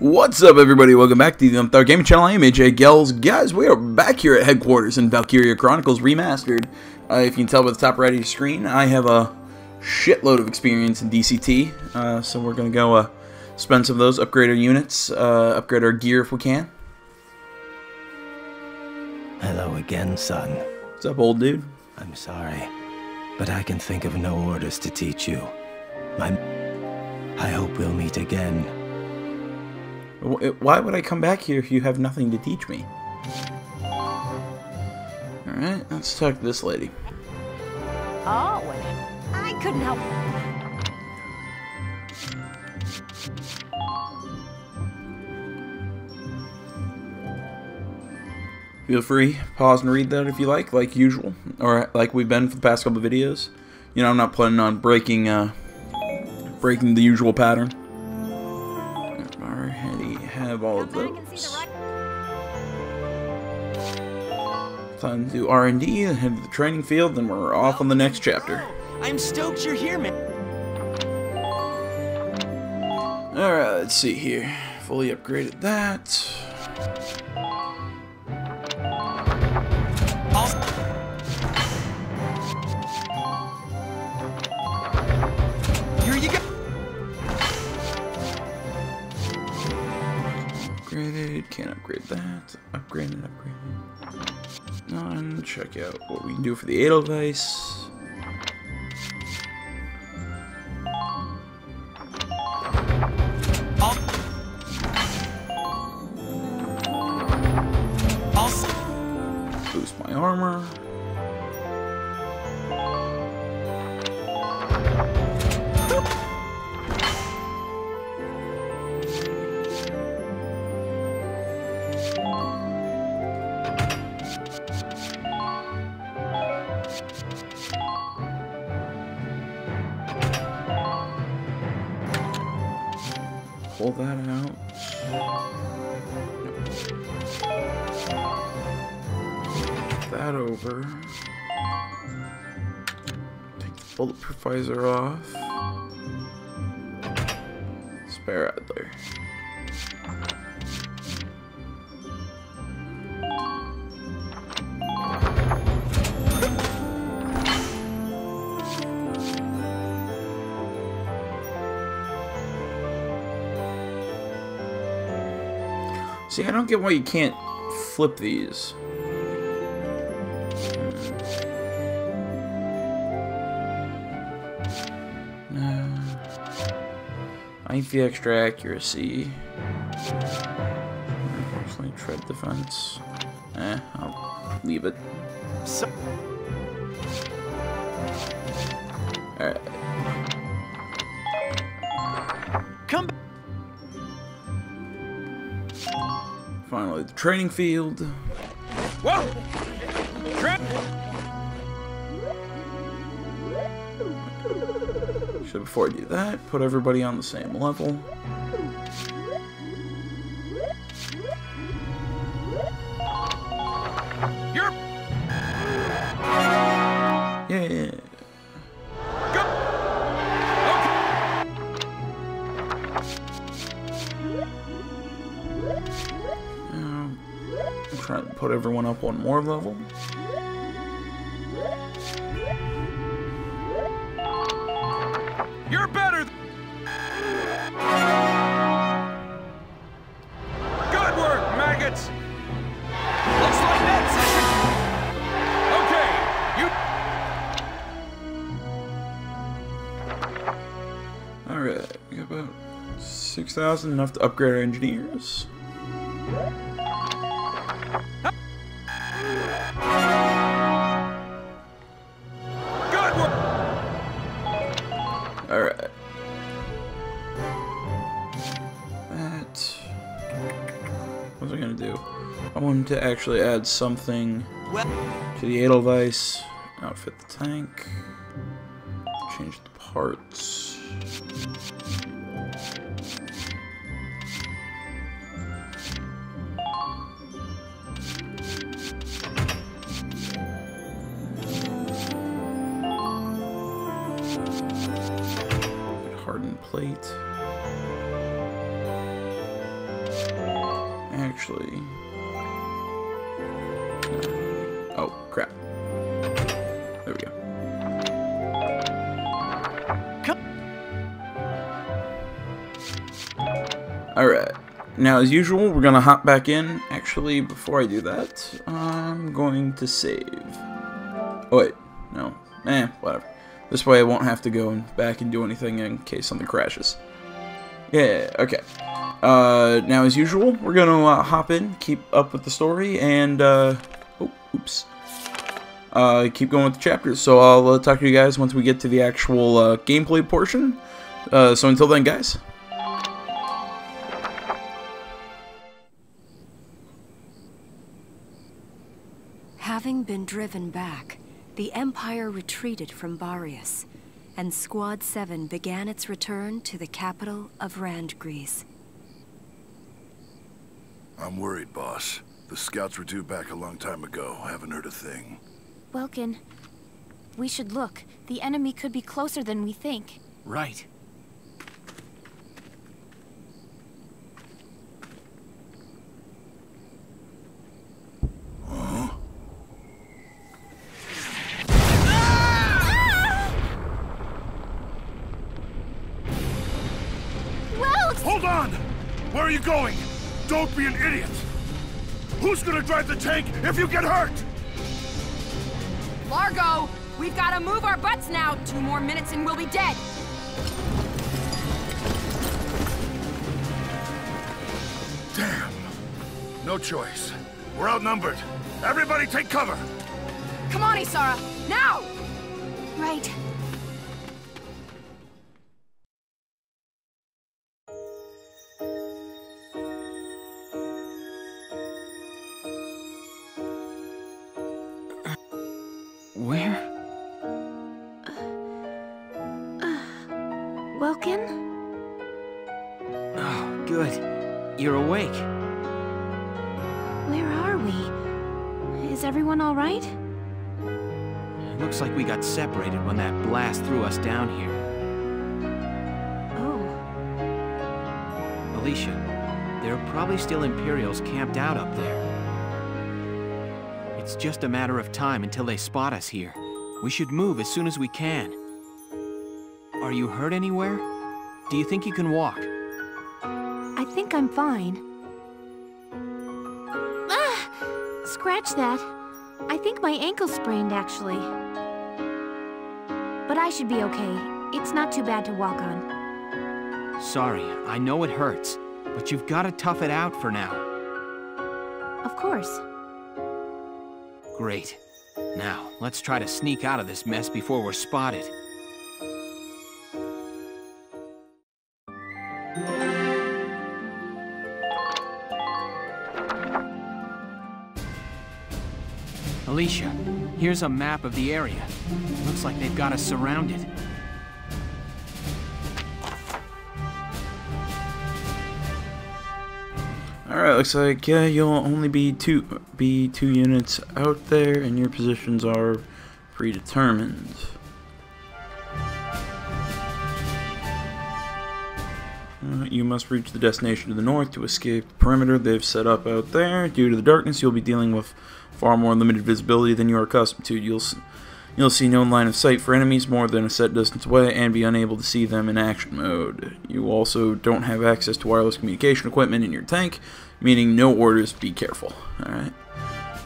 What's up, everybody? Welcome back to the 11th Hour Gaming Channel. I am AJ Gels. Guys, we are back here at headquarters in Valkyria Chronicles Remastered. Uh, if you can tell by the top right of your screen, I have a shitload of experience in DCT, uh, so we're going to go uh, spend some of those, upgrade our units, uh, upgrade our gear if we can. Hello again, son. What's up, old dude? I'm sorry, but I can think of no orders to teach you. My... I hope we'll meet again. Why would I come back here if you have nothing to teach me? Alright, let's talk to this lady. Oh, I couldn't help. Feel free, pause and read that if you like, like usual, or like we've been for the past couple videos. You know, I'm not planning on breaking, uh, breaking the usual pattern. All of those. Time to do R&D, head to the training field, then we're off on the next oh, chapter. I'm stoked you're here, man. Alright, let's see here. Fully upgraded that. Upgraded, can't upgrade that. Upgraded, upgraded. None. Check out what we can do for the Edelweiss. Boost my armor. Pull that out. that over. Take the bulletproof visor off. Spare Adler. See, I don't get why you can't flip these. I need the extra accuracy. Unfortunately, tread defense. Eh, I'll leave it. So... training field. Whoa! So before I do that, put everybody on the same level. Everyone up one more level. You're better Good work, maggots! Looks like that's it! Okay, you... Alright, we got about 6,000, enough to upgrade our engineers. Actually add something to the Edelweiss. Outfit the tank. Change the parts. hardened plate. actually. Now, as usual, we're gonna hop back in. Actually, before I do that, I'm going to save. Oh, wait. No. Eh, whatever. This way I won't have to go back and do anything in case something crashes. Yeah, okay. Uh, now, as usual, we're gonna uh, hop in, keep up with the story, and, uh, oh, oops. Uh, keep going with the chapters. So I'll uh, talk to you guys once we get to the actual uh, gameplay portion. Uh, so until then, guys, been driven back, the Empire retreated from Barious, and Squad 7 began its return to the capital of Randgriz. I'm worried, boss. The scouts were due back a long time ago. I Haven't heard a thing. Welkin, we should look. The enemy could be closer than we think. Right. Hold on! Where are you going? Don't be an idiot! Who's gonna drive the tank if you get hurt? Largo, we've got to move our butts now. Two more minutes and we'll be dead. Damn. No choice. We're outnumbered. Everybody take cover! Come on, Isara, now! Right. Everyone all right? It looks like we got separated when that blast threw us down here. Oh, Alicia, there are probably still Imperials camped out up there. It's just a matter of time until they spot us here. We should move as soon as we can. Are you hurt anywhere? Do you think you can walk? I think I'm fine. Ah! Scratch that. I think my ankle sprained, actually. But I should be okay. It's not too bad to walk on. Sorry, I know it hurts, but you've got to tough it out for now. Of course. Great. Now, let's try to sneak out of this mess before we're spotted. Alicia, here's a map of the area. Looks like they've got us surrounded. Alright, looks like yeah, you'll only be two be two units out there and your positions are predetermined. Uh, you must reach the destination to the north to escape the perimeter they've set up out there. Due to the darkness, you'll be dealing with far more limited visibility than you are accustomed to. You'll you'll see no line of sight for enemies more than a set distance away and be unable to see them in action mode. You also don't have access to wireless communication equipment in your tank, meaning no orders. Be careful. All right.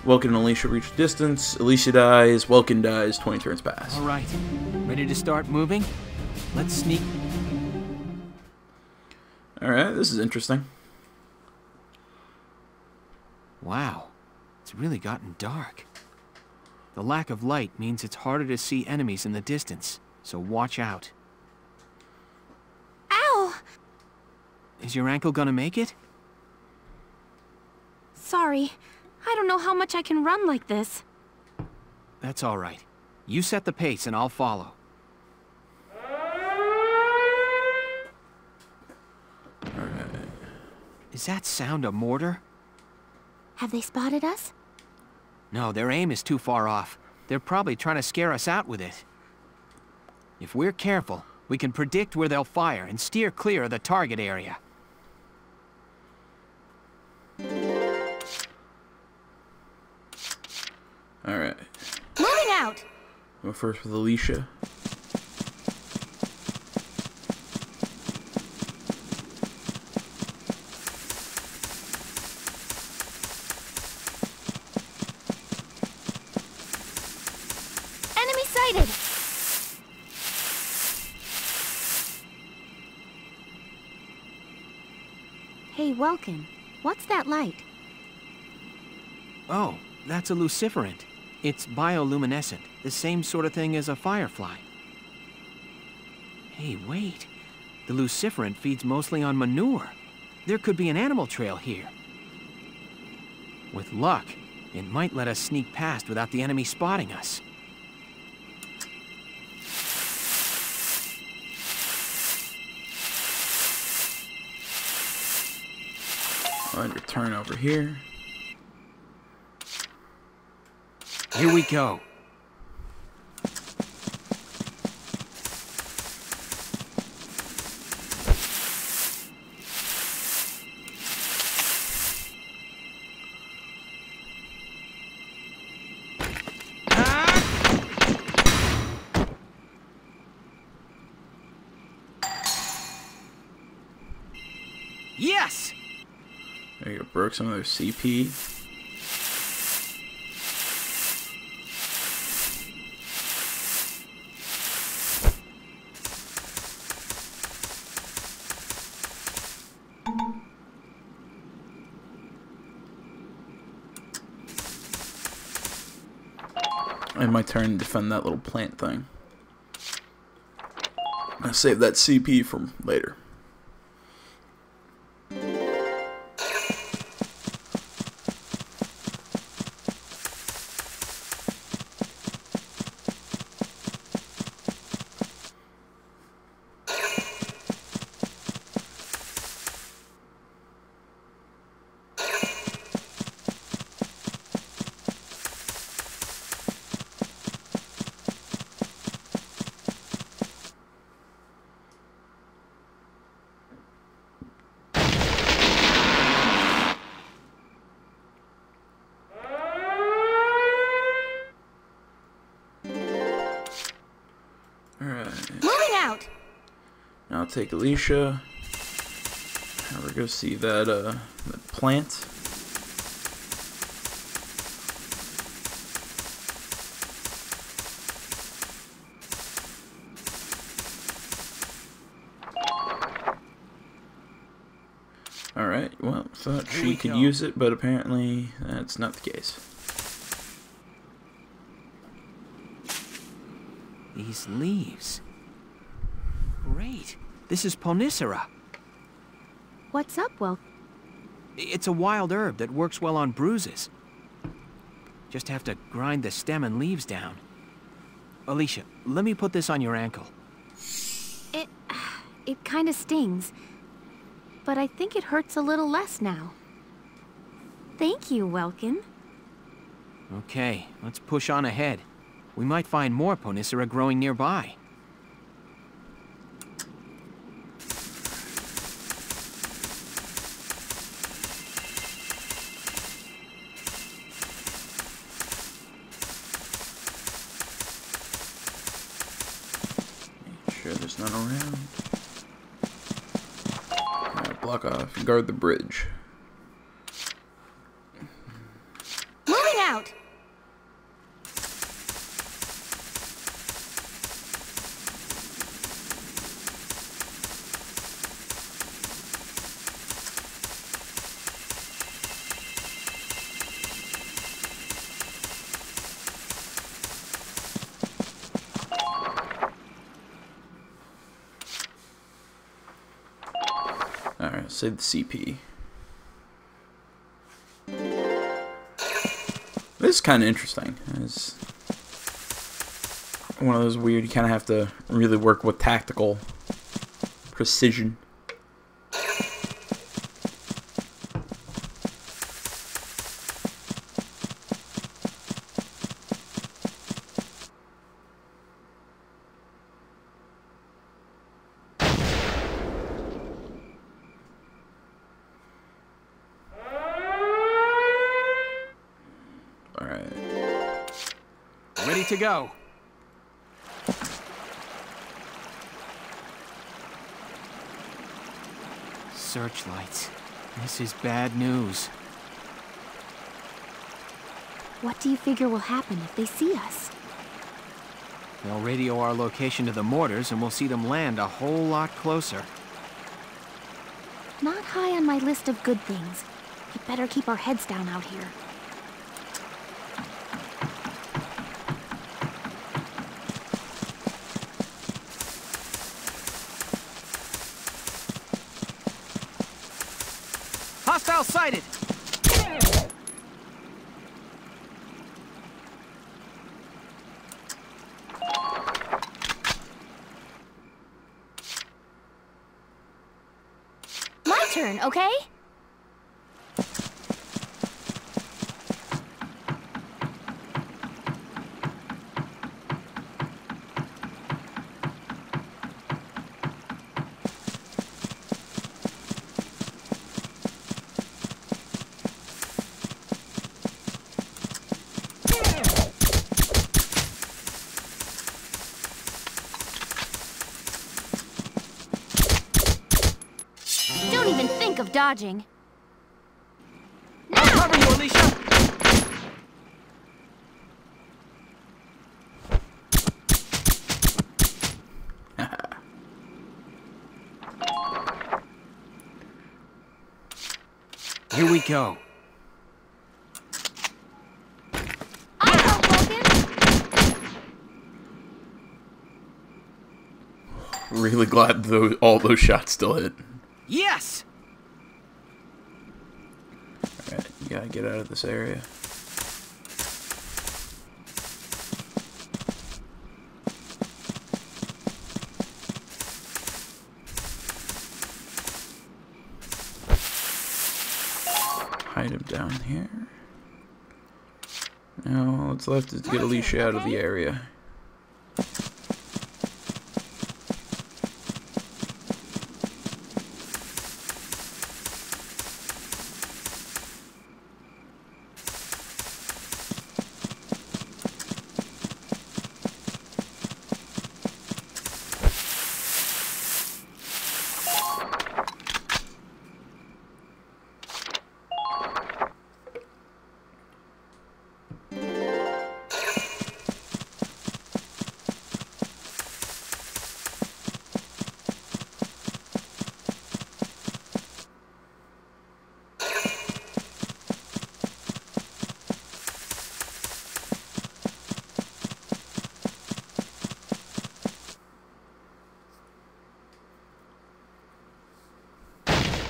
Welkin and Alicia reach distance. Alicia dies. Welkin dies. 20 turns pass. All right, ready to start moving? Let's sneak. All right. This is interesting. Wow, it's really gotten dark. The lack of light means it's harder to see enemies in the distance, so watch out. Ow! Is your ankle gonna make it? Sorry. I don't know how much I can run like this. That's all right. You set the pace and I'll follow. Is that sound a mortar? Have they spotted us? No, their aim is too far off. They're probably trying to scare us out with it. If we're careful, we can predict where they'll fire and steer clear of the target area. Alright. Moving out! Go first with Alicia. What's that light? Oh, that's a luciferant. It's bioluminescent, the same sort of thing as a firefly. Hey, wait. The luciferant feeds mostly on manure. There could be an animal trail here. With luck, it might let us sneak past without the enemy spotting us. I'll return over here. Here we go. Broke some of their CP. And my turn defend that little plant thing. I'll save that CP from later. Take Alicia. We're gonna see that uh that plant. Alright, well, thought Here she we could go. use it, but apparently that's not the case. These leaves. Great. This is Ponicera. What's up, Wel? It's a wild herb that works well on bruises. Just have to grind the stem and leaves down. Alicia, let me put this on your ankle. It... it kinda stings. But I think it hurts a little less now. Thank you, Welkin. Okay, let's push on ahead. We might find more Ponicera growing nearby. Guard the bridge. Save the CP. This is kind of interesting. It's one of those weird, you kind of have to really work with tactical precision. Alright. ready to go. Searchlights. This is bad news. What do you figure will happen if they see us? They'll radio our location to the mortars and we'll see them land a whole lot closer. Not high on my list of good things. We better keep our heads down out here. Hostile sighted! My turn, okay? Don't even think of dodging. I'll cover you, Alicia! Here we go. I know, Welkin! Really glad those, all those shots still hit. Yes! Alright, you gotta get out of this area. Hide him down here. Now, what's left is to get Alicia out of the area.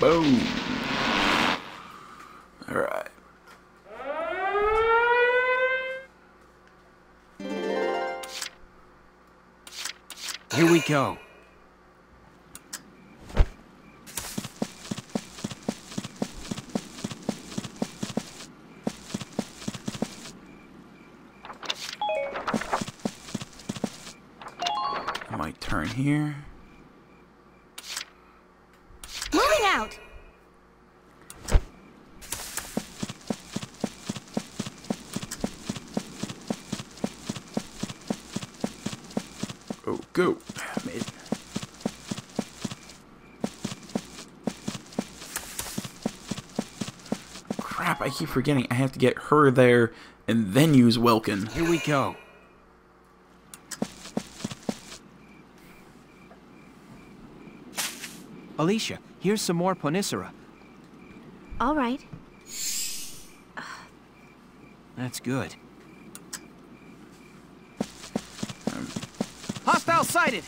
Boom. Alright. Here we go. I might turn here. Moving out! Oh, go. Made it. Crap, I keep forgetting I have to get her there and then use Welkin. Here we go. Alicia, here's some more Ponicera. All right. That's good. Um, Hostile sighted!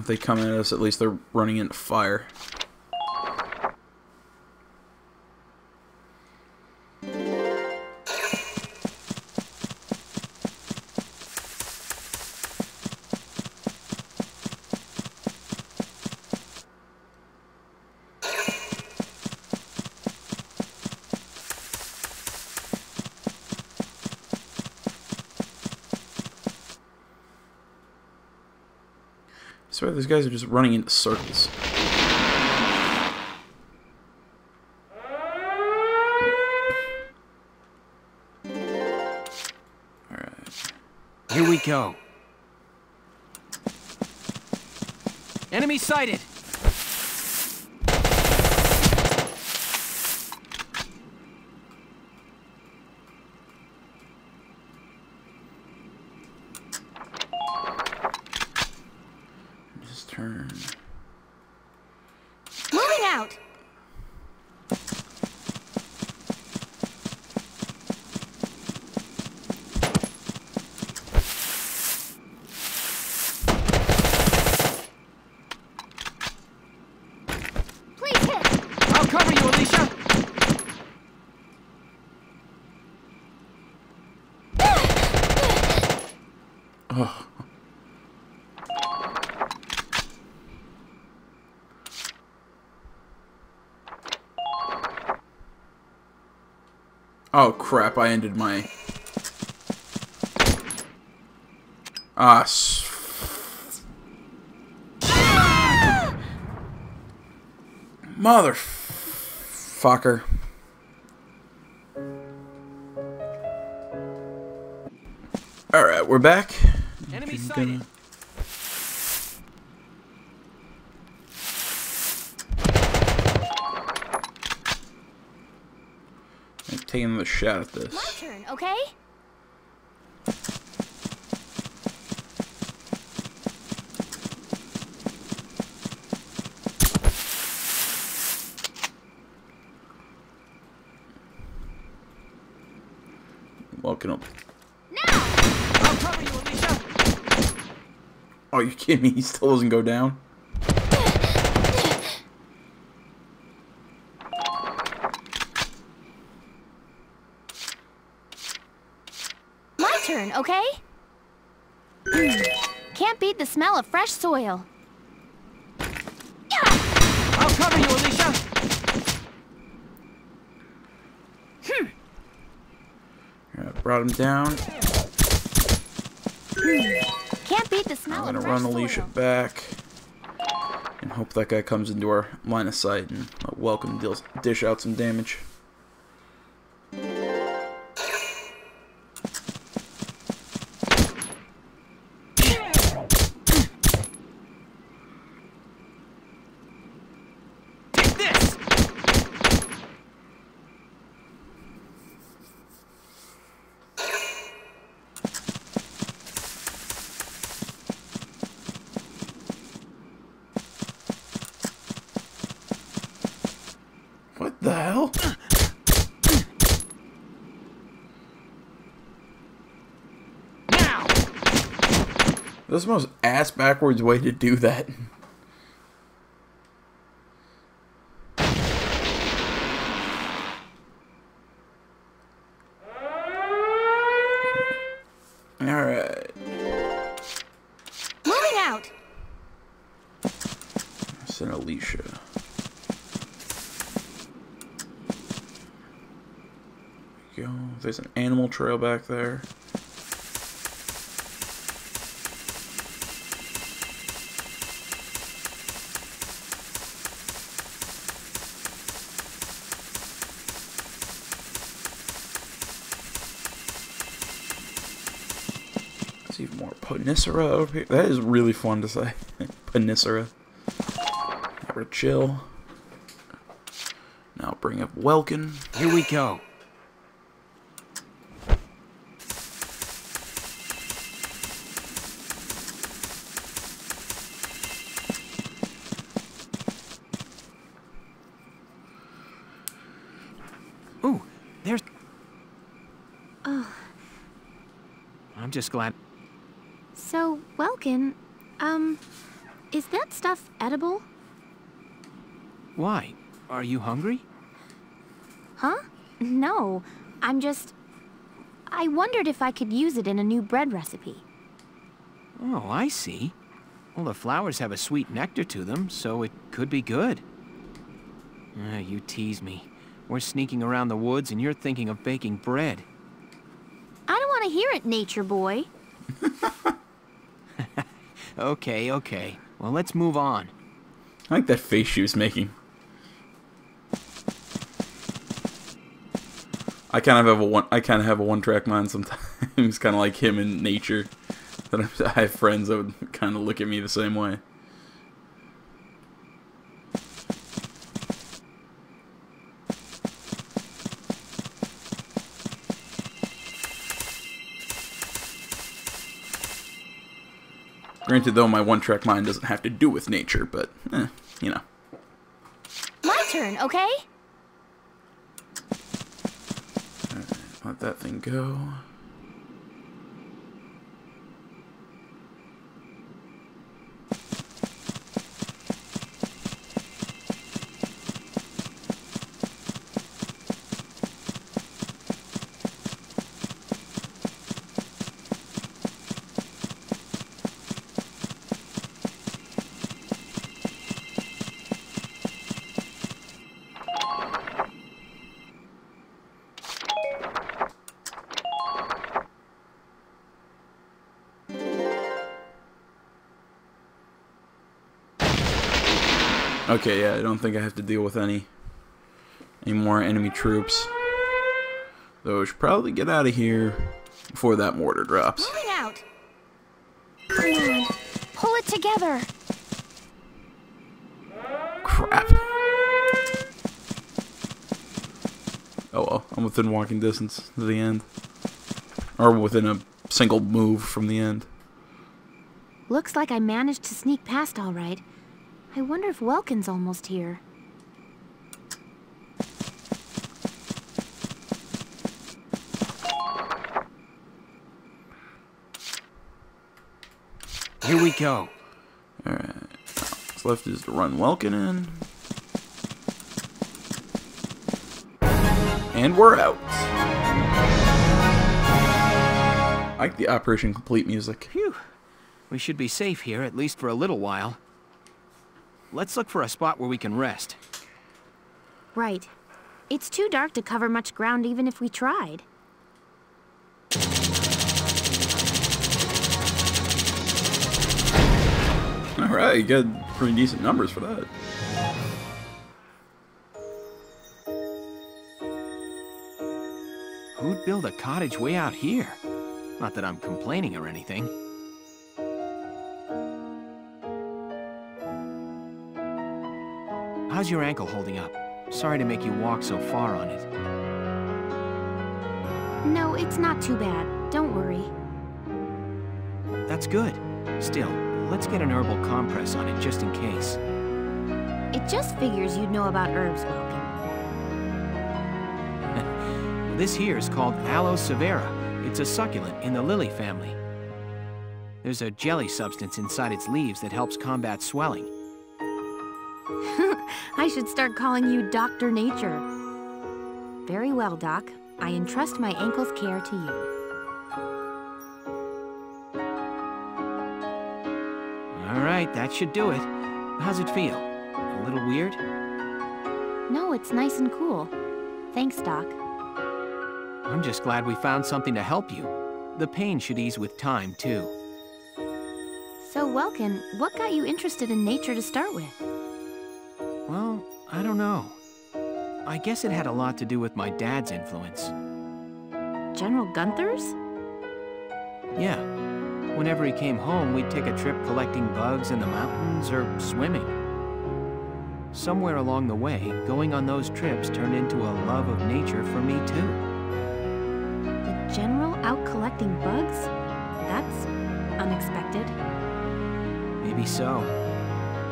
If they come at us, at least they're running into fire. Guys are just running into circles. Alright. Here we go. Enemy sighted! Just turn. Moving out! Please hit! I'll cover you, Alicia! Oh crap, I ended my... Ah, s- Motherfucker. Alright, we're back. Enemy sighted! Taking the shot at this. My turn, okay? Walking up. Now! I'll cover you, Alicia! Oh, you kidding me? He still doesn't go down? My turn, okay? Hmm. Can't beat the smell of fresh soil. I'll cover you, Alicia! Alright, brought him down. Can't beat the smell I'm gonna fresh run Alicia soil. back. And hope that guy comes into our line of sight and uh, welcome deals, dish out some damage. Take this! What the hell? Now! That's the most ass backwards way to do that. Alright. Moving out! Send Alicia. There go. There's an animal trail back there. More Panicera over here. That is really fun to say. Panicera. Now we're chill. Now bring up Welkin. Here we go. Ooh, there's... Oh. I'm just glad... So, Welkin, um, is that stuff edible? Why? Are you hungry? Huh? No, I'm just. I wondered if I could use it in a new bread recipe. Oh, I see. Well, the flowers have a sweet nectar to them, so it could be good. Ah, you tease me. We're sneaking around the woods and you're thinking of baking bread. I don't want to hear it, nature boy. Okay, okay. Well, let's move on. I like that face she was making. I kind of have a one. I kind of have a one-track mind sometimes, kind of like him in nature. That I have friends that would kind of look at me the same way. Granted, though, my one-track mind doesn't have to do with nature, but, eh, you know. My turn, okay? Let that thing go. Okay, yeah, I don't think I have to deal with any any more enemy troops. Though I should probably get out of here before that mortar drops. Moving out. Come on, pull it together. Crap. Oh well, I'm within walking distance to the end. Or within a single move from the end. Looks like I managed to sneak past all right. I wonder if Welkin's almost here. Here we go. Alright. What's left is to run Welkin in. And we're out. I like the Operation Complete music. Phew. We should be safe here, at least for a little while. Let's look for a spot where we can rest. Right. It's too dark to cover much ground even if we tried. Alright, you got pretty decent numbers for that. Who'd build a cottage way out here? Not that I'm complaining or anything. How's your ankle holding up? Sorry to make you walk so far on it. No, it's not too bad. Don't worry. That's good. Still, let's get an herbal compress on it just in case. It just figures you'd know about herbs, Welkin. This here is called Aloe severa. It's a succulent in the lily family. There's a jelly substance inside its leaves that helps combat swelling. I should start calling you Dr. Nature. Very well, Doc. I entrust my ankle's care to you. All right, that should do it. How's it feel? A little weird? No, it's nice and cool. Thanks, Doc. I'm just glad we found something to help you. The pain should ease with time, too. So, Welkin, what got you interested in nature to start with? I don't know. I guess it had a lot to do with my dad's influence. General Gunther's? Yeah. Whenever he came home, we'd take a trip collecting bugs in the mountains or swimming. Somewhere along the way, going on those trips turned into a love of nature for me, too. The General out collecting bugs? That's unexpected. Maybe so.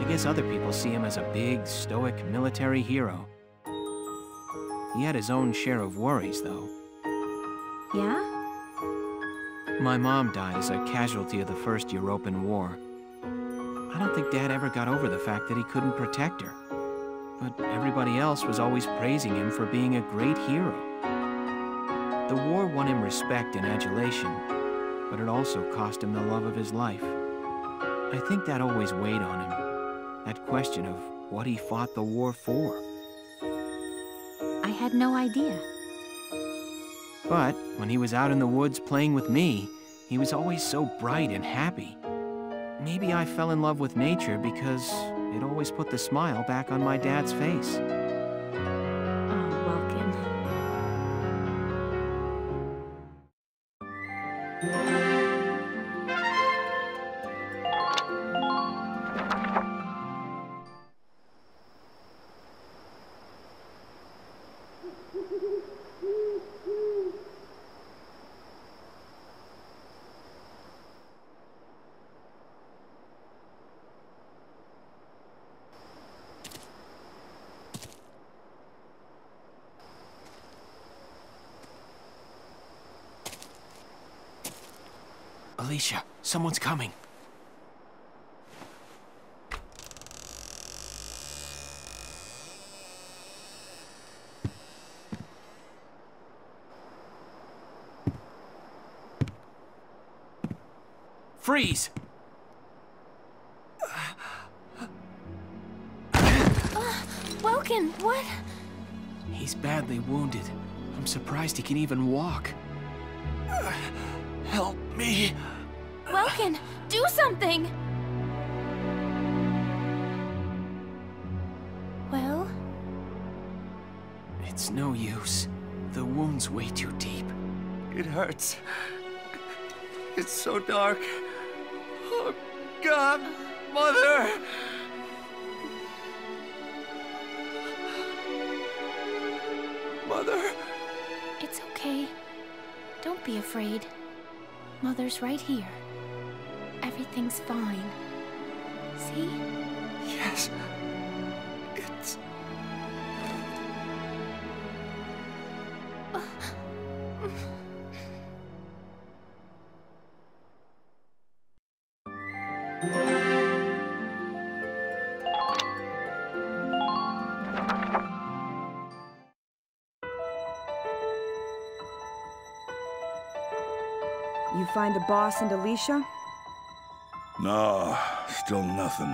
I guess other people see him as a big, stoic military hero. He had his own share of worries, though. Yeah? My mom died as a casualty of the First Europan War. I don't think Dad ever got over the fact that he couldn't protect her. But everybody else was always praising him for being a great hero. The war won him respect and adulation, but it also cost him the love of his life. I think that always weighed on him. That question of what he fought the war for. I had no idea. But when he was out in the woods playing with me, he was always so bright and happy. maybe I fell in love with nature because it always put the smile back on my dad's face. Someone's coming. Freeze! Uh, Welkin, what? He's badly wounded. I'm surprised he can even walk. Hurts. It's so dark. Oh, God, Mother! Mother! it's okay. Don't be afraid. Mother's right here. Everything's fine. See? Yes. It's. Find the boss and Alicia? No, still nothing.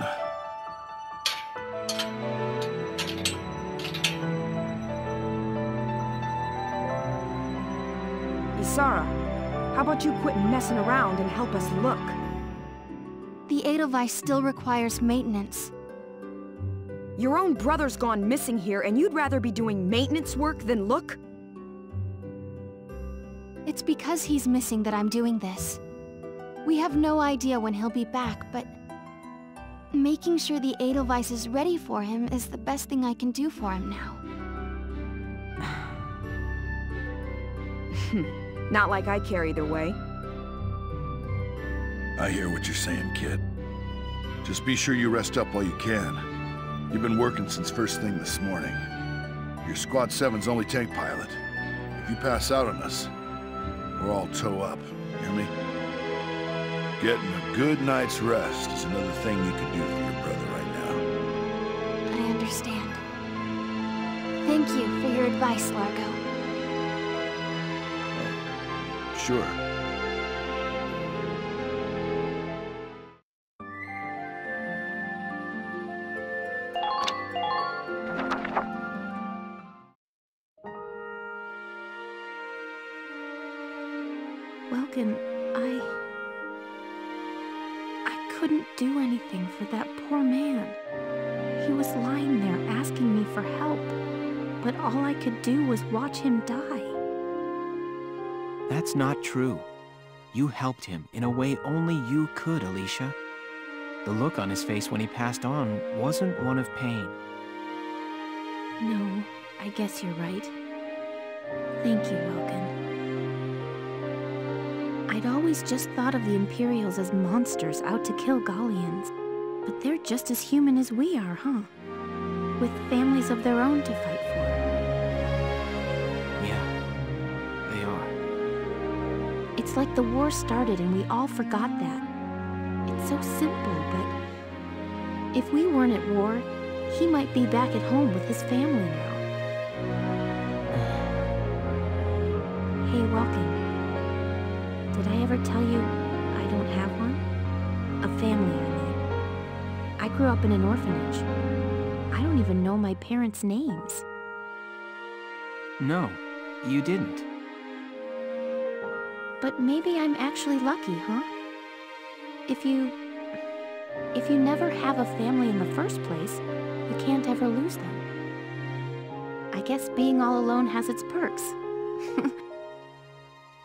Isara, how about you quit messing around and help us look? The Edelweiss still requires maintenance. Your own brother's gone missing here, and you'd rather be doing maintenance work than look? It's because he's missing that I'm doing this. We have no idea when he'll be back, but... Making sure the Edelweiss is ready for him is the best thing I can do for him now. Not like I care either way. I hear what you're saying, kid. Just be sure you rest up while you can. You've been working since first thing this morning. You're Squad 7's only tank pilot. If you pass out on us, we're all toe up. Hear me? Getting a good night's rest is another thing you could do for your brother right now. I understand. Thank you for your advice, Largo. Sure. Watch him die. That's not true. You helped him in a way only you could, Alicia. The look on his face when he passed on wasn't one of pain. No, I guess you're right. Thank you, Welkin. I'd always just thought of the Imperials as monsters out to kill Gallians. But they're just as human as we are, huh? With families of their own to fight for. It's like the war started and we all forgot that. It's so simple, but if we weren't at war, he might be back at home with his family now. Hey, Welkin. Did I ever tell you I don't have one? A family, I mean. I grew up in an orphanage. I don't even know my parents' names. No, you didn't. But maybe I'm actually lucky, huh? If you If you never have a family in the first place, you can't ever lose them. I guess being all alone has its perks.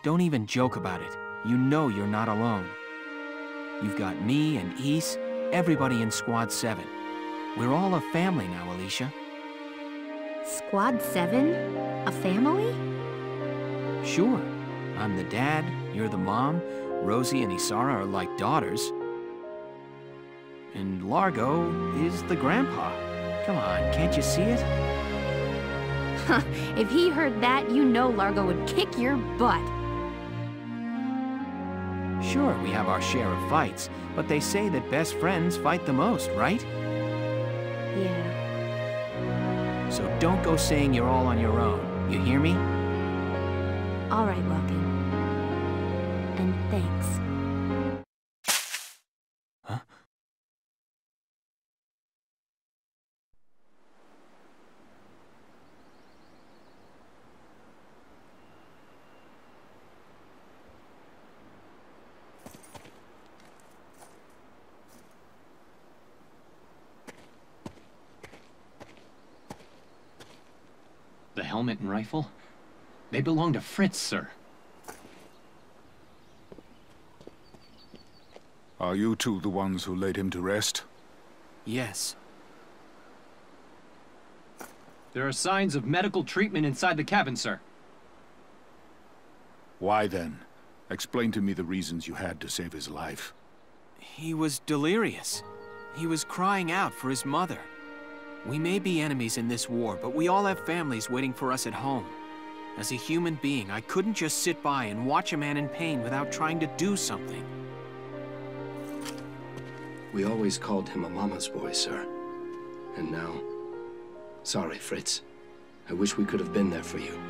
Don't even joke about it. You know you're not alone. You've got me and Ys, everybody in Squad 7. We're all a family now, Alicia. Squad 7? A family? Sure. I'm the dad, you're the mom, Rosie and Isara are like daughters. And Largo is the grandpa. Come on, can't you see it? if he heard that, you know Largo would kick your butt. Sure, we have our share of fights, but they say that best friends fight the most, right? Yeah. So don't go saying you're all on your own. You hear me? All right, Welkin. Rifle? They belong to Fritz, sir. Are you two the ones who laid him to rest? Yes. There are signs of medical treatment inside the cabin, sir. Why then? Explain to me the reasons you had to save his life. He was delirious. He was crying out for his mother. We may be enemies in this war, but we all have families waiting for us at home. As a human being, I couldn't just sit by and watch a man in pain without trying to do something. We always called him a mama's boy, sir. And now... Sorry, Fritz. I wish we could have been there for you.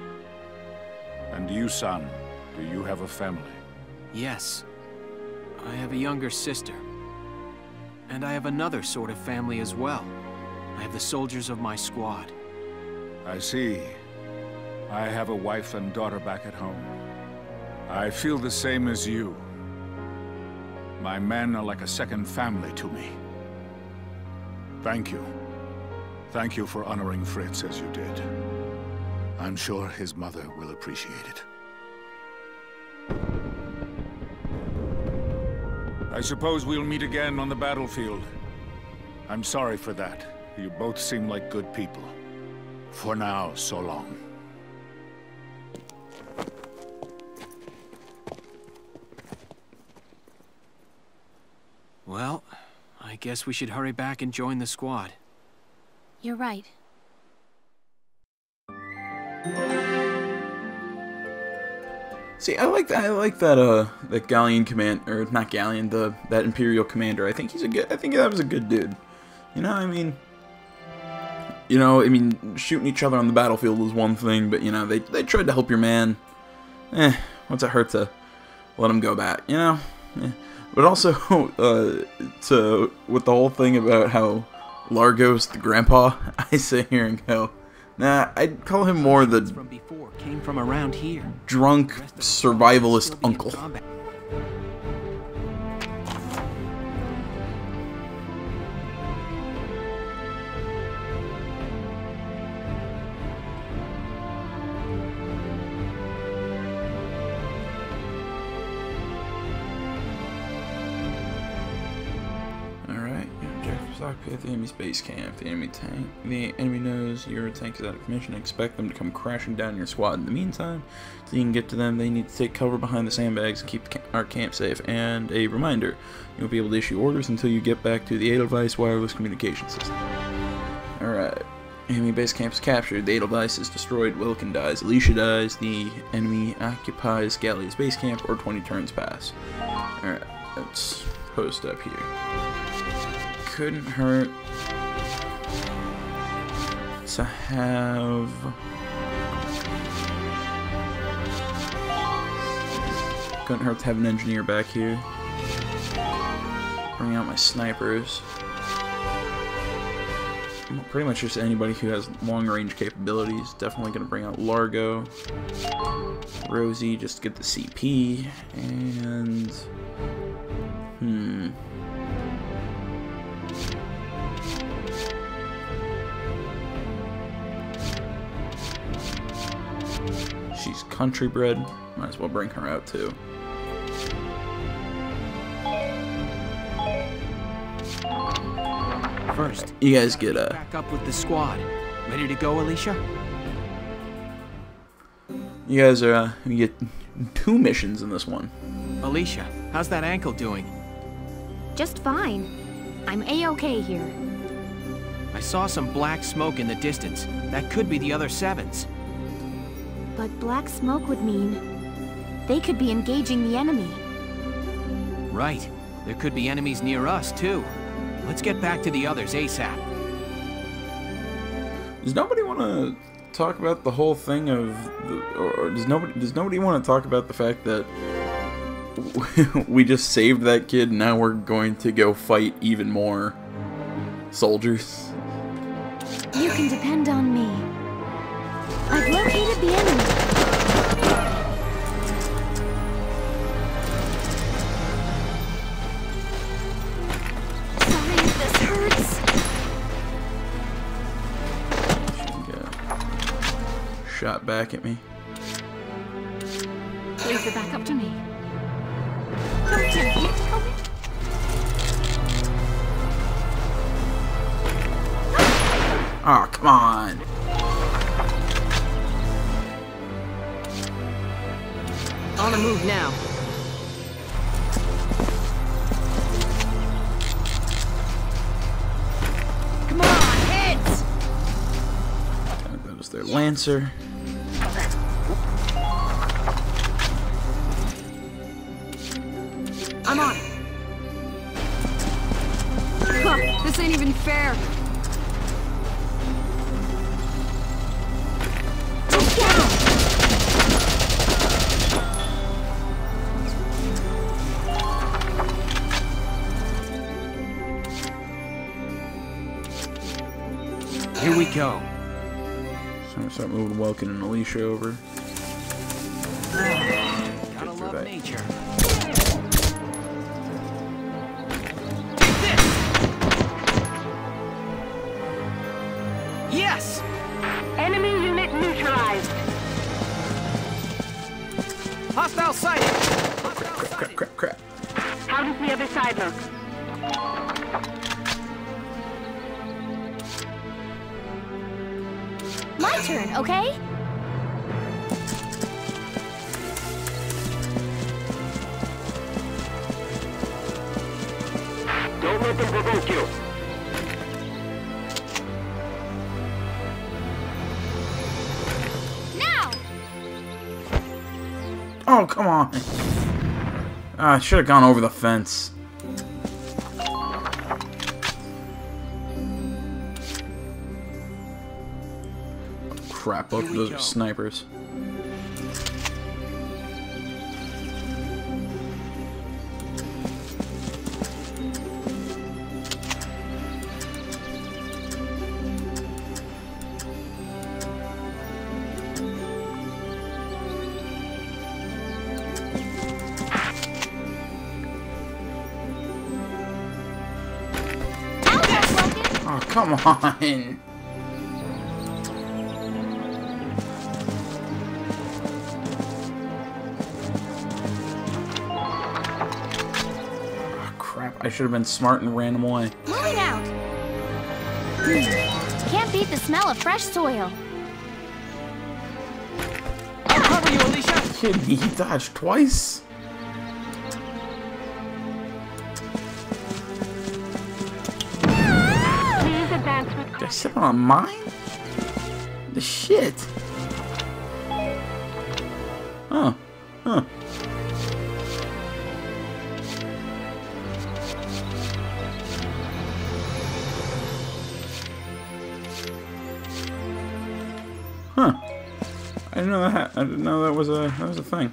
And you, son, do you have a family? Yes. I have a younger sister. And I have another sort of family as well. I have the soldiers of my squad. I see. I have a wife and daughter back at home. I feel the same as you. My men are like a second family to me. Thank you. Thank you for honoring Fritz as you did. I'm sure his mother will appreciate it. I suppose we'll meet again on the battlefield. I'm sorry for that. You both seem like good people. For now, so long. Well, I guess we should hurry back and join the squad. You're right. See, I like that. I like that. Uh, that Gallian command, or not Gallian, the that Imperial commander. I think he's a good. I think that was a good dude. You know, I mean, you know, I mean, shooting each other on the battlefield was one thing, but you know, they they tried to help your man. Eh, what's it hurt to let him go back? You know. Eh. But also, uh, to with the whole thing about how Largo's the grandpa, I sit here and go, nah, I'd call him more the From before came from around here. drunk survivalist uncle. The enemy's base camp. The enemy tank. The enemy knows your tank is out of commission. Expect them to come crashing down your squad. In the meantime, so you can get to them, they need to take cover behind the sandbags and keep our camp safe. And a reminder, you won't be able to issue orders until you get back to the Edelweiss wireless communication system. Alright. Enemy base camp is captured. The Edelweiss is destroyed. Welkin dies. Alicia dies. The enemy occupies Gallia's base camp, or 20 turns pass. Alright, let's post up here couldn't hurt to have couldn't hurt to have an engineer back here bring out my snipers. Pretty much just anybody who has long range capabilities definitely gonna bring out Largo Rosie just to get the CP and she's country bred. Might as well bring her out too. First, you guys get a. Back up with the squad. Ready to go, Alicia? You guys are. Uh, you get two missions in this one. Alicia, how's that ankle doing? Just fine. I'm a-okay here. I saw some black smoke in the distance. That could be the other Sevens. But black smoke would mean they could be engaging the enemy. Right. There could be enemies near us, too. Let's get back to the others ASAP. Does nobody want to talk about the whole thing of, the, or does nobody does nobody want to talk about the fact that we just saved that kid, and now we're going to go fight even more soldiers? You can depend on me. I've located the enemy. Sorry if this hurts. Shot back at me. Leave her back up to me. Don't tempt me to go. Oh, come on. On the move now. Come on, heads! That was their Lancer. Alicia over. Oh, come on. Ah, I should have gone over the fence. Crap, both of those are snipers. On. Oh, crap, I should have been smart and ran away. Moving out. Can't beat the smell of fresh soil. I'll cover you, Alicia! Kidding he dodged twice? I step on mine? The shit. Huh. Huh. Huh. I didn't know that. I didn't know that was a that was a thing.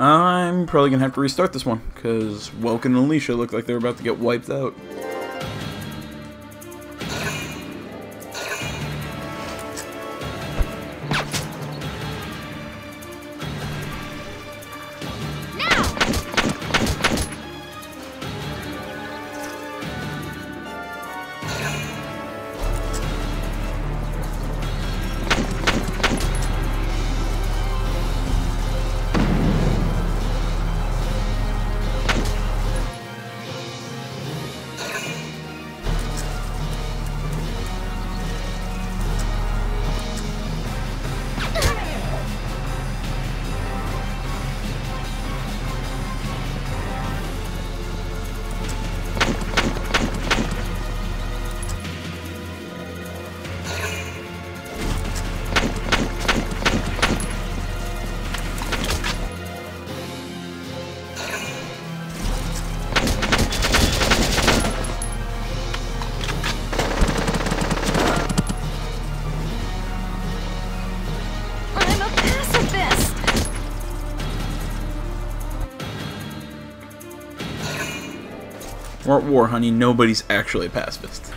Uh, I'm probably gonna have to restart this one because Welkin and Alicia look like they're about to get wiped out. We're war, honey. Nobody's actually a pacifist.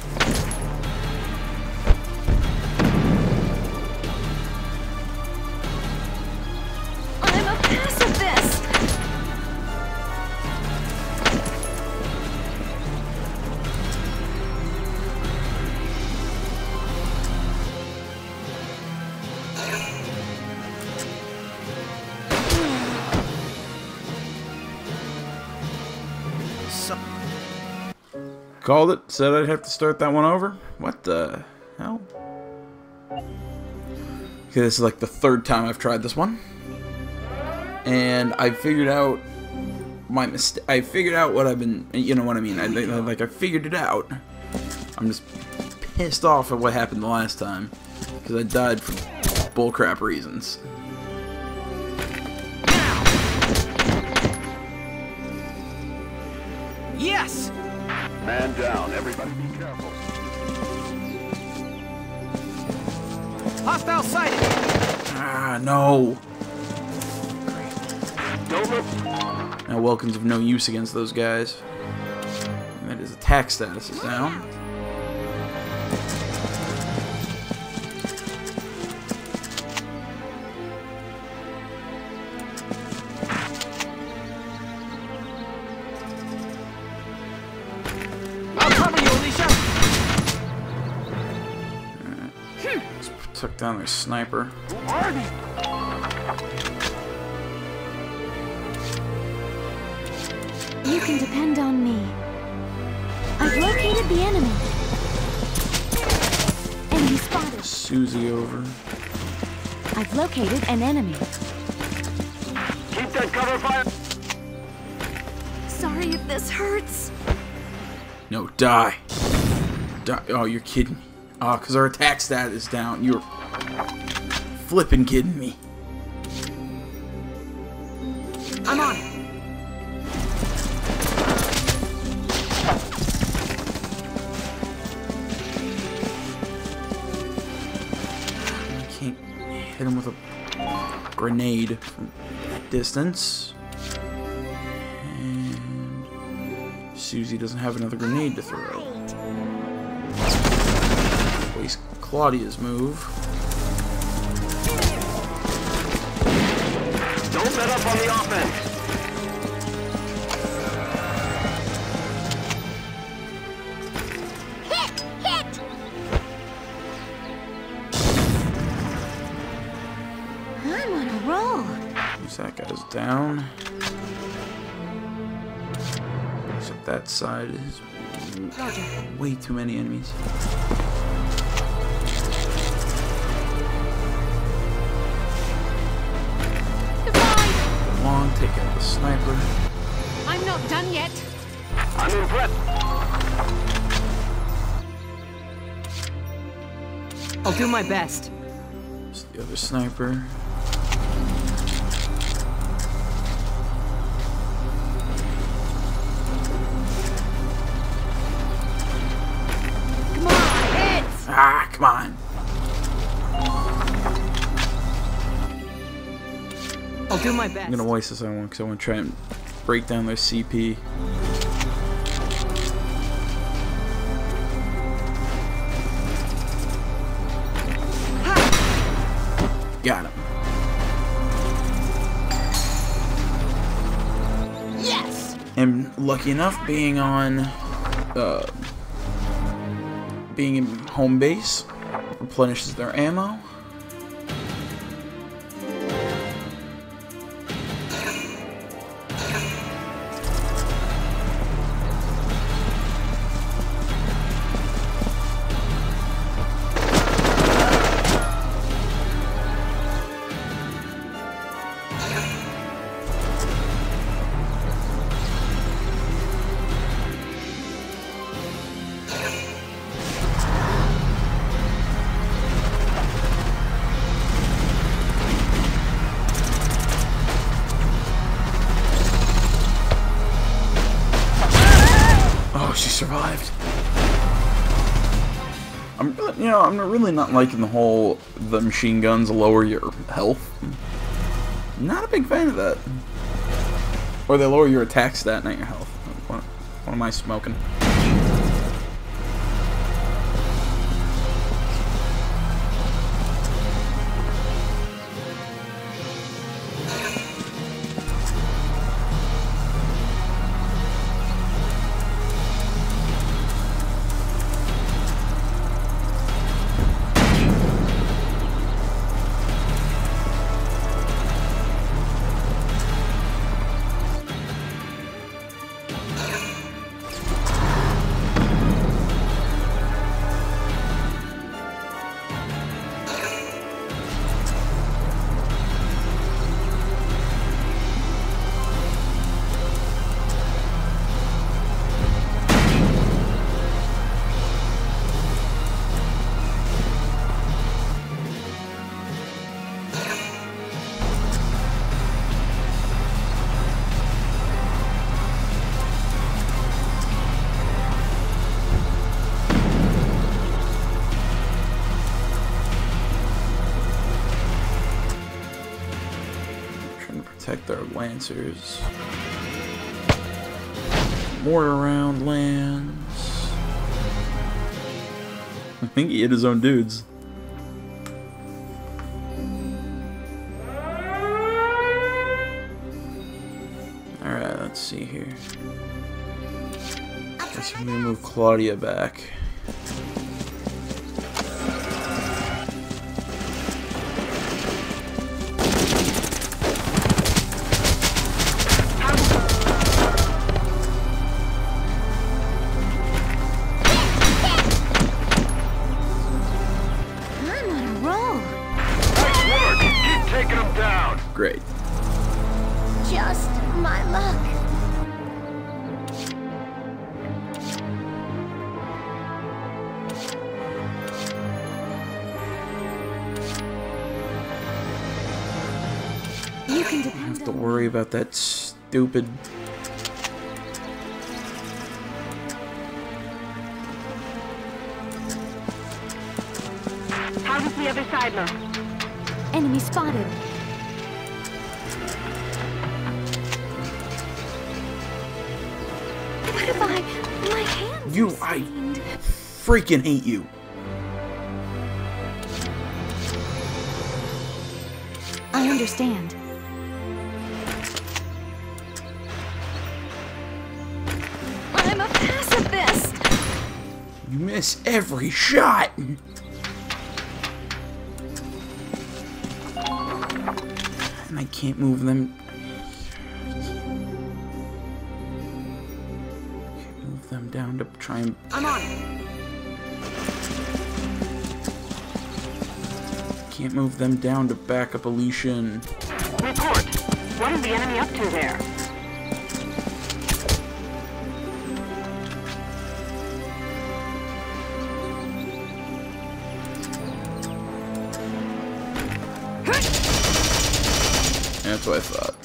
Called it. Said I'd have to start that one over. What the hell? Okay, this is like the third time I've tried this one. And I figured out my mistake. I figured out what I've been. You know what I mean? I, like I figured it out. I'm just pissed off at what happened the last time because I died for bullcrap reasons. Man down, everybody be careful. Hostile sighted! Ah, no. Now, Welkin's of no use against those guys. And his attack status is down. Down their sniper. You can depend on me. I've located the enemy. Enemy spotted. Susie over. I've located an enemy. Keep that cover fire. Sorry if this hurts. No, die. Die. Oh, you're kidding me. Oh, because our attack stat is down. You're flipping kidding me. I'm on it. I can't hit him with a grenade from distance. And Susie doesn't have another grenade to throw. Waste Claudia's move. Don't up on the offense. Hit! Hit! I'm on a roll. That guy's down. Except that side is way too many enemies. Long, the sniper. I'm not done yet. I'm impressed. I'll do my best. It's the other sniper. I'll do my best. I'm gonna waste this on one because I want to try and break down their CP. Got him. Yes! And lucky enough, being on, uh, being in home base, replenishes their ammo. Really not liking the whole the machine guns lower your health. Not a big fan of that. Or they lower your attack stat, not your health. One, What am I smoking? Lancers. Mortar round lands. I think he hit his own dudes. Alright, let's see here. Guess I'm move Claudia back. Stupid. How does the other side look? Enemy spotted. What if I... My hands You, I stained. freaking hate you. I understand. Miss every shot. And I can't move them. Can't move them down to try and. I'm on. Can't move them down to back up Alicia. Report. What is the enemy up to there? What I thought.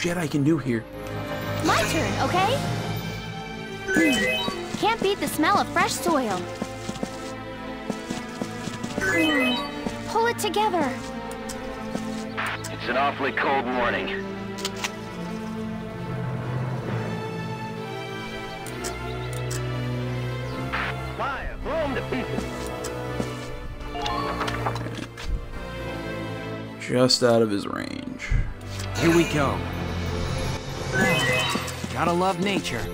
Shit, I can do here. My turn, okay? Can't beat the smell of fresh soil. Come pull it together. It's an awfully cold morning. Fire! Blow 'em to pieces! Just out of his range. Here we go. Gotta love nature.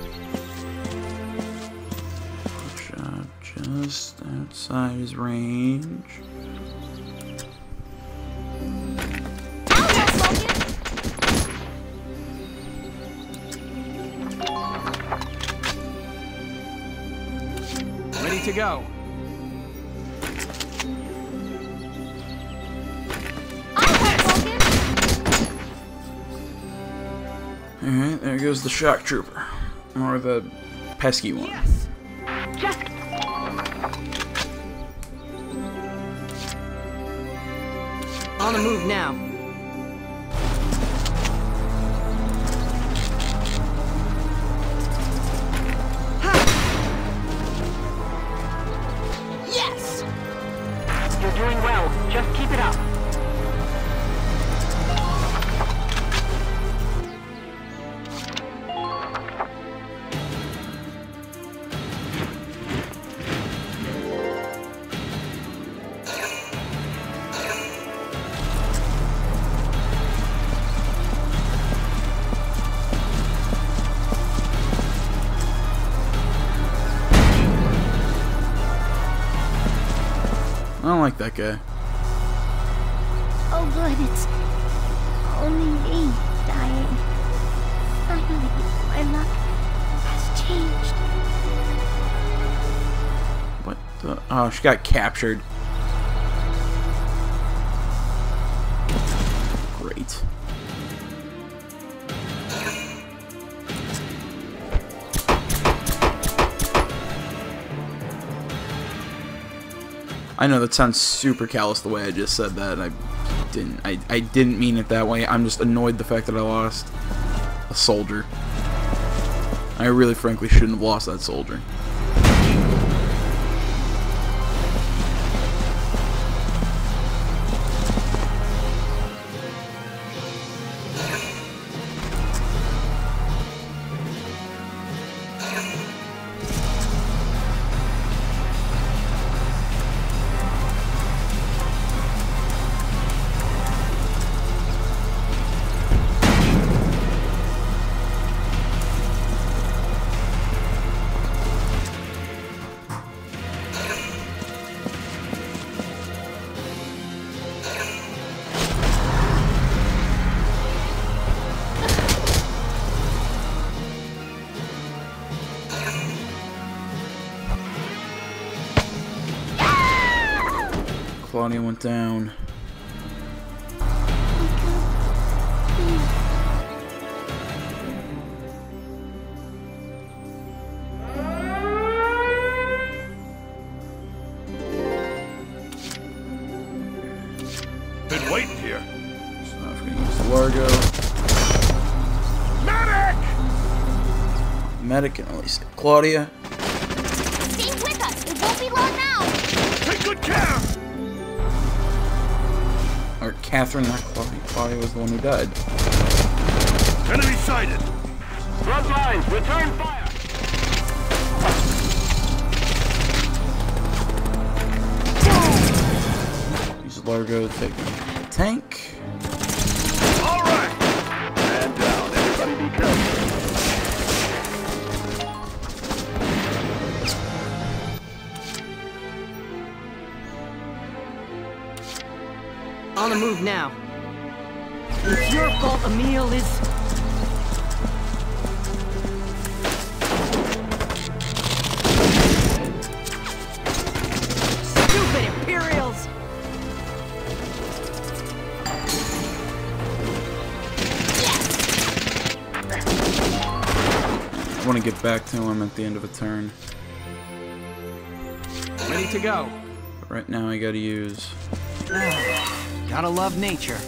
Shot just outside his range. Ready to go. Alright, there goes the shock trooper. Or the pesky one. Just On the move now. Don't like that guy. Oh, good, it's only me dying. Finally, my luck has changed. What the? Oh, she got captured. I know that sounds super callous the way I just said that. I didn't. I, I didn't mean it that way. I'm just annoyed the fact that I lost a soldier. I really, frankly, shouldn't have lost that soldier. Went down. Been waiting here. So now we're use the Largo. Medic! Medic and at least Claudia. Catherine, not Claudia. Claudia was the one who died. Enemy sighted! Front lines, return fire! Use Largo to move now. It's your fault Emil is... Stupid Imperials! I want to get back to him at the end of a turn. Ready to go. But right now I gotta use... Gotta love nature.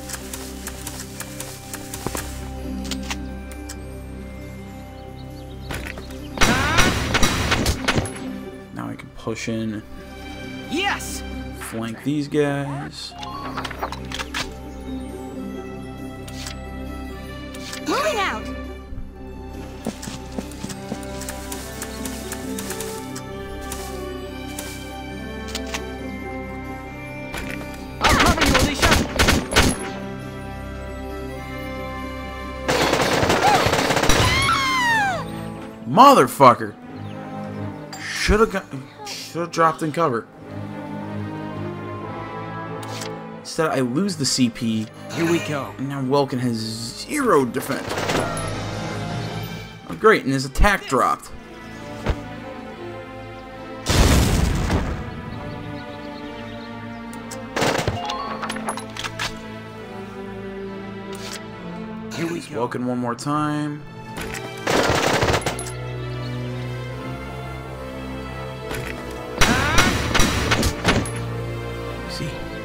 Now I can push in, Yes! flank these guys. Motherfucker! Should have got... Should have dropped in cover. Instead, I lose the CP. Here we go. And now Welkin has zero defense. Oh, great, and his attack dropped. Here we go. Welkin one more time.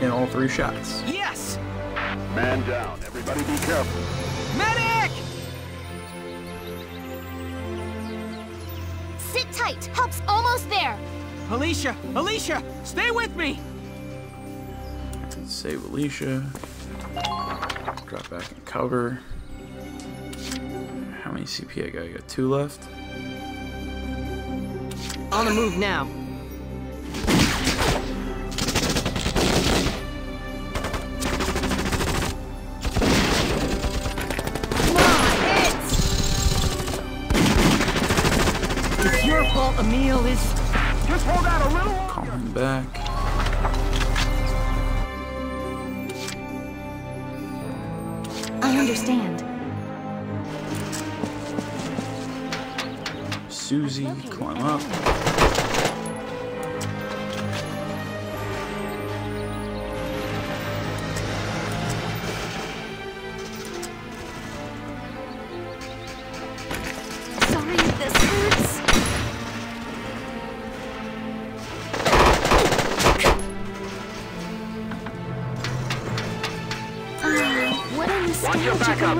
In all three shots. Yes! Man down, everybody be careful. Medic! Sit tight. Help's almost there. Alicia! Alicia! Stay with me! Save Alicia. Drop back in cover. How many CP I got? I got two left. On the move now. Emil is... Just hold out a little longer. Calling back. I understand. Susie, climb up.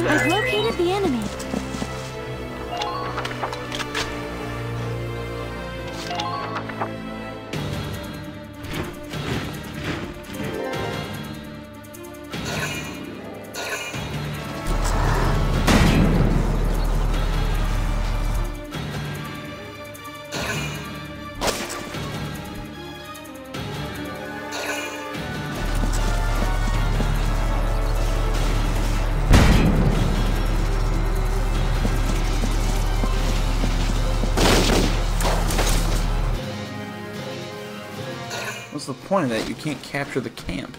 Your back What's the point of that? You can't capture the camp.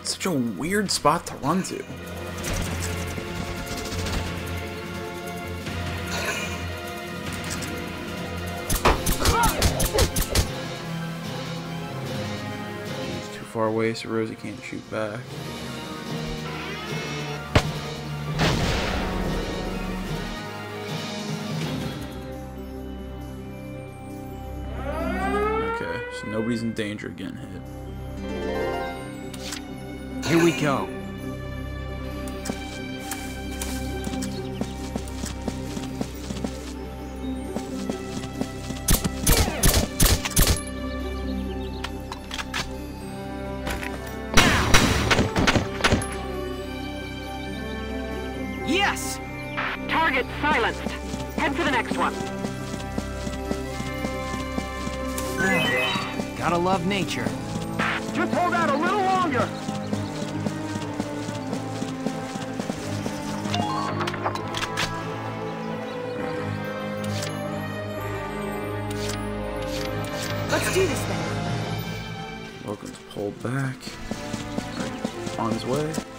It's such a weird spot to run to. Away so Rosie can't shoot back. Okay, so nobody's in danger of getting hit. Here we go. Yes! Target silenced. Head for the next one. Gotta love nature. Just hold out a little longer. Let's do this then. Logan's pulled back. On his way.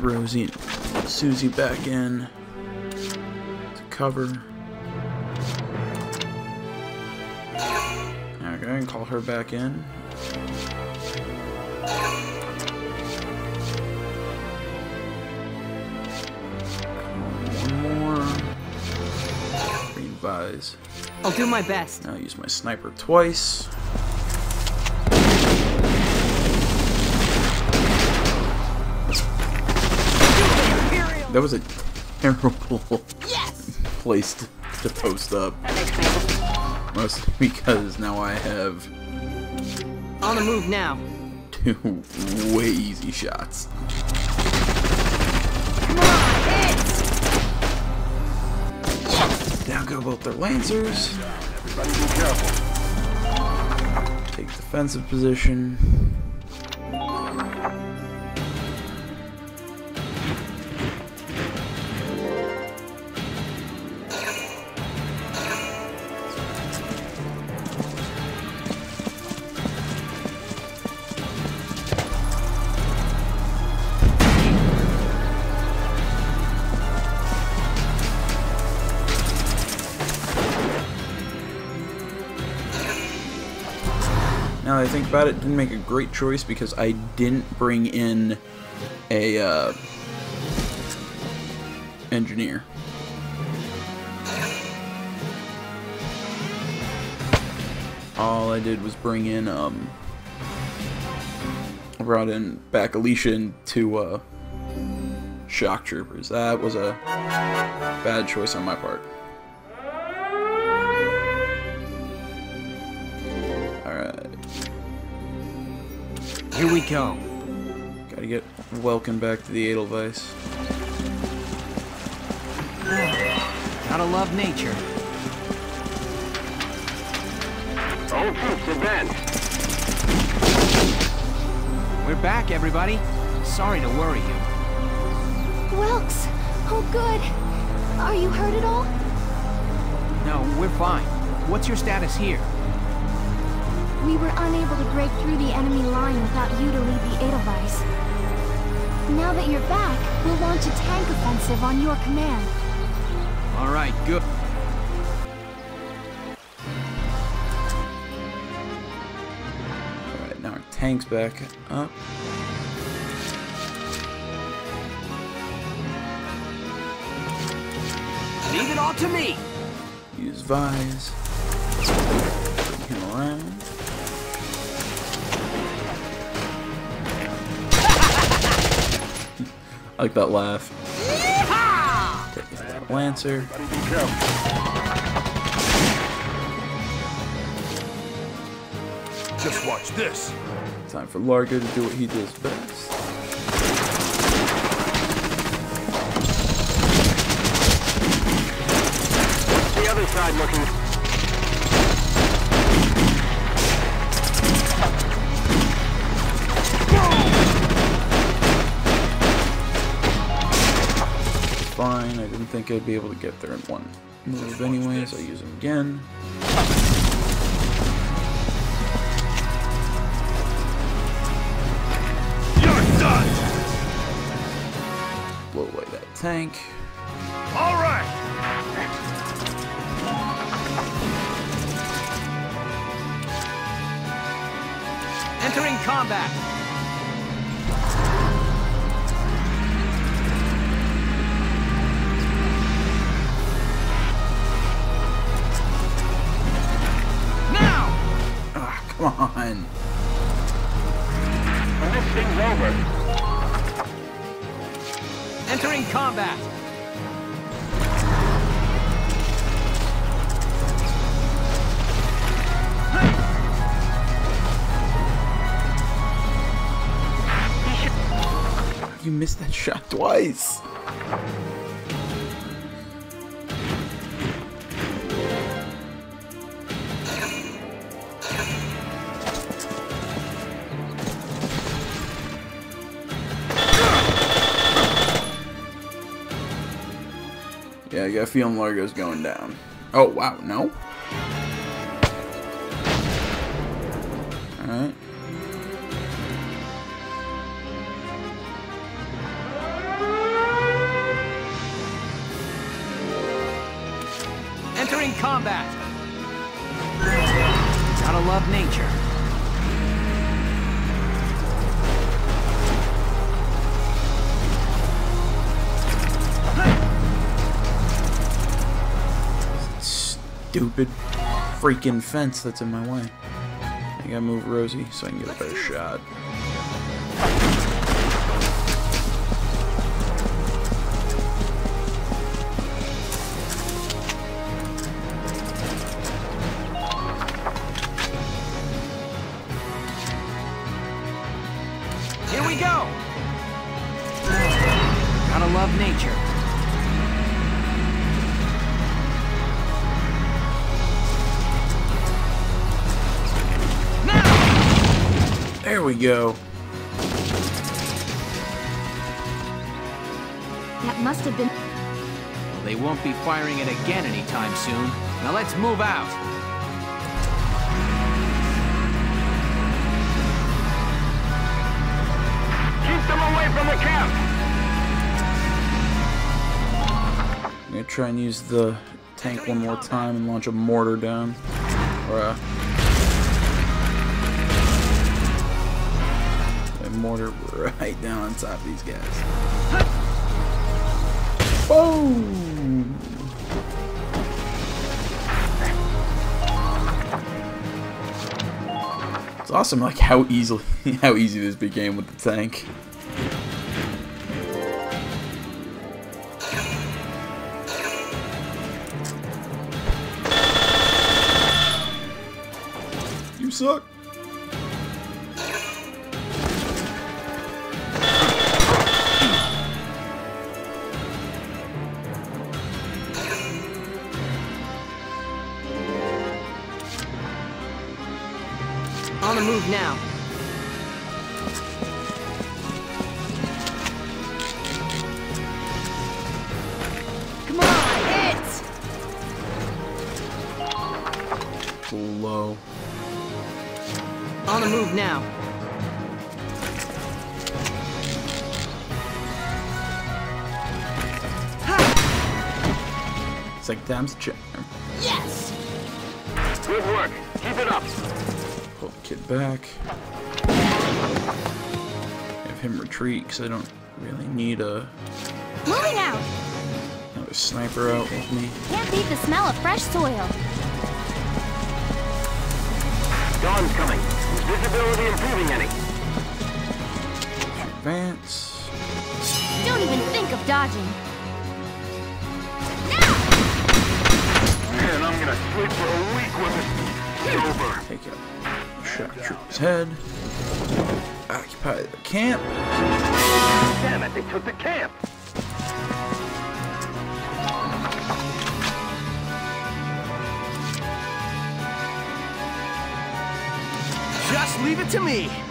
Rosie and Susie back in to cover. Okay, and call her back in. One more. Revise. I'll do my best. Now use my sniper twice. That was a terrible place to, to post up. Mostly because now I have On the move now. two way easy shots. Down go both their lancers. Everybody be careful. Take defensive position. Think about it, didn't make a great choice because I didn't bring in a uh, engineer. All I did was bring in um, brought in back Alicia two uh, shock troopers. That was a bad choice on my part. Here we go. Gotta get Welkin back to the Edelweiss. Gotta love nature. All troops advance. We're back, everybody. Sorry to worry you. Welks! Oh, good. Are you hurt at all? No, we're fine. What's your status here? We were unable to break through the enemy line without you to lead the Edelweiss. Now that you're back, we'll launch a tank offensive on your command. All right, good. Alright, now our tank's back up. Leave it all to me. Use Vyse. I like that laugh. Take that Lancer. Just watch this. Time for Largo to do what he does best. Think I'd be able to get there in one move anyways. I'll use him again. You're done. Blow away that tank. All right. Entering combat. Missed that shot twice. Yeah, I got a feeling Largo's going down. Oh, wow, no? Freaking fence that's in my way. I gotta move Rosie so I can get a better shot. Won't be firing it again anytime soon. Now let's move out. Keep them away from the camp. I'm gonna try and use the tank one more time and launch a mortar down. Or a... a mortar right down on top of these guys. Boom! Awesome, like how easily, how easy this became with the tank. You suck. Now. Come on, hit! Low. On the move now. Ha! It's like, damn, check. Back. Have him retreat because I don't really need a Moving out. another sniper out with me. Can't beat the smell of fresh soil. Dawn's coming. Is visibility improving any? Advance. Don't even think of dodging. Now! Man, I'm gonna sleep for a week with it over. Take out shock trooper's head. Ah, Occupy the camp. Damn it, they took the camp. Just leave it to me.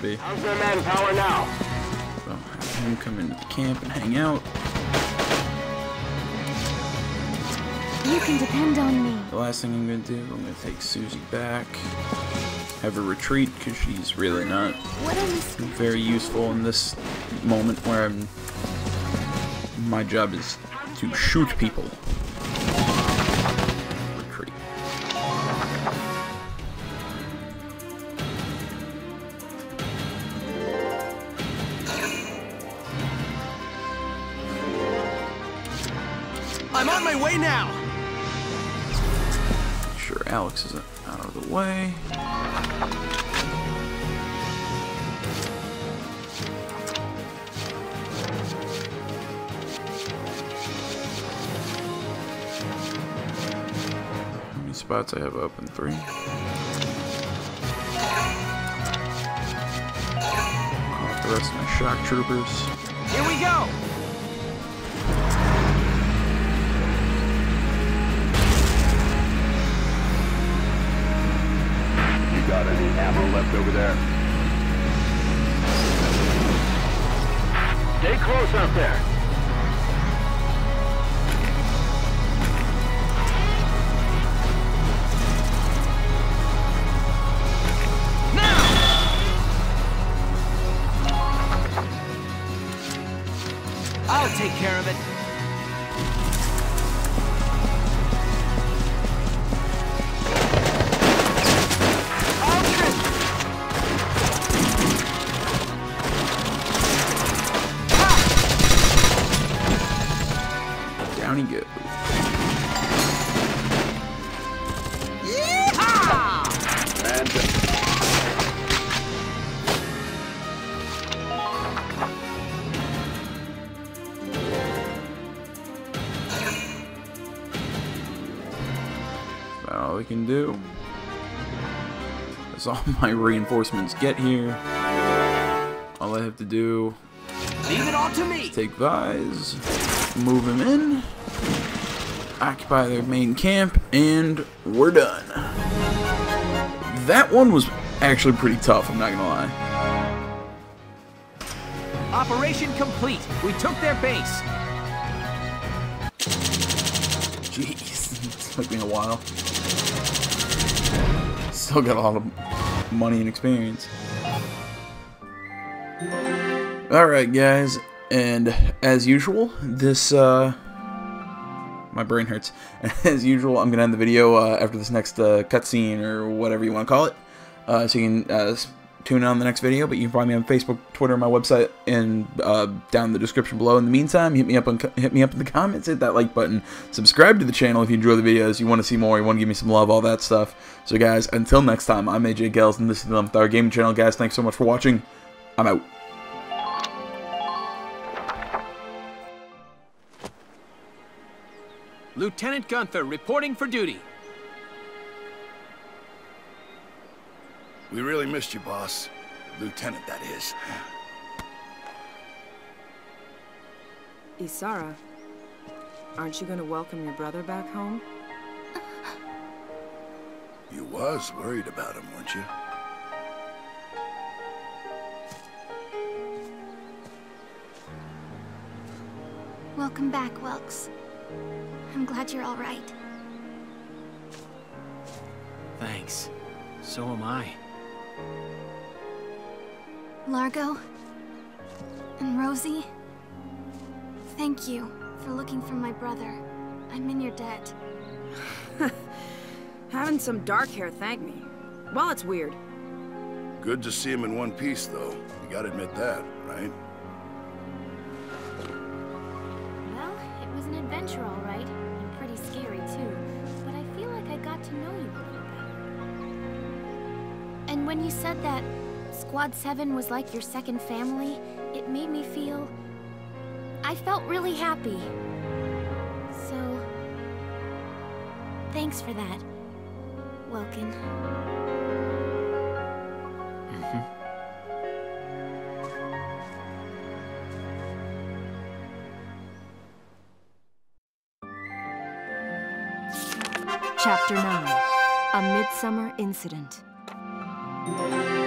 That's what that would be. How's their manpower now? So have him come into the camp and hang out. You can depend on me. The last thing I'm gonna do, I'm gonna take Susie back. Have her retreat because she's really not What I miss very useful in this moment where I'm. My job is to shoot people. How many spots I have open? Three. Call up the rest of my shock troopers. Here we go. You got any ammo left over there? Stay close out there. As all my reinforcements get here, all I have to do Leave it all to me. is take Vyse, move him in, occupy their main camp, and we're done. That one was actually pretty tough, I'm not gonna lie. Operation complete. We took their base. Jeez, it took me a while. Still got a lot of money and experience. Alright, guys, and as usual, this, uh, my brain hurts. As usual, I'm gonna end the video uh, after this next uh, cutscene or whatever you want to call it, uh, so you can uh, tune in on the next video, but you can find me on Facebook, Twitter, my website, and uh, down in the description below. In the meantime, hit me up on hit me up in the comments, hit that like button, subscribe to the channel if you enjoy the videos, you want to see more, you want to give me some love, all that stuff. So guys, until next time, I'm AJ Gels, and this is the 11th Gaming Channel. Guys, thanks so much for watching. I'm out. Lieutenant Gunther reporting for duty. We really missed you, boss. Lieutenant, that is. Isara, aren't you gonna welcome your brother back home? You was worried about him, weren't you? Welcome back, Welks. I'm glad you're all right. Thanks. So am I. Largo and Rosie, thank you for looking for my brother. I'm in your debt. Having some dark hair thank me. Well, it's weird. Good to see him in one piece, though. You gotta admit that, right? Well, it was an adventure, all right. And pretty scary, too. But I feel like I got to know you when you said that Squad 7 was like your second family, it made me feel... I felt really happy. So... Thanks for that, Welkin. Mm-hmm. Chapter 9 A Midsummer Incident. Thank you.